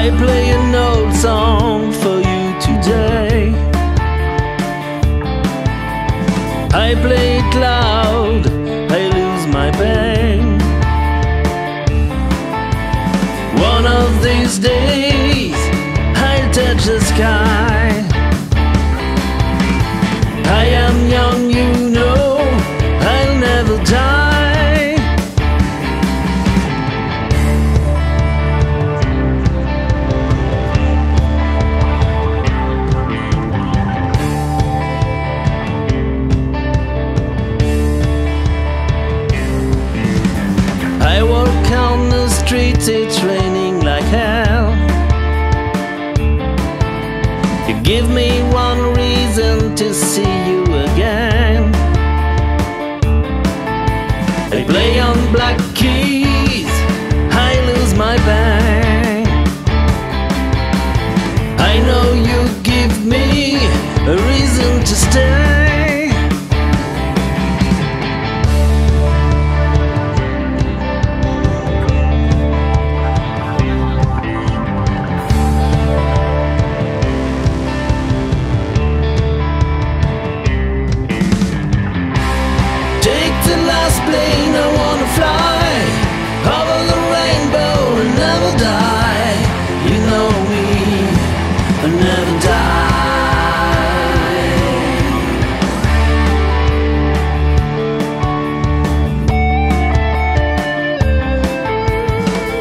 I play an old song for you today. I play it loud, I lose my pain. One of these days, I'll touch the sky. Streets, it's raining like hell. You give me one reason to see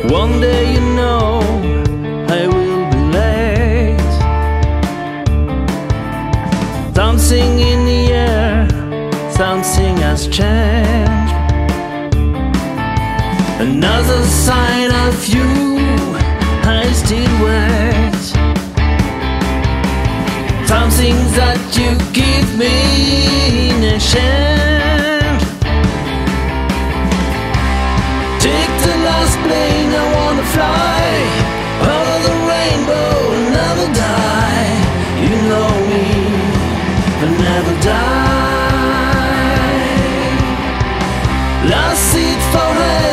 One day you know I will be late. Dancing in the air something has changed. Another sign of you, I still wait. Something that you give me in a shame. Lasy twoje.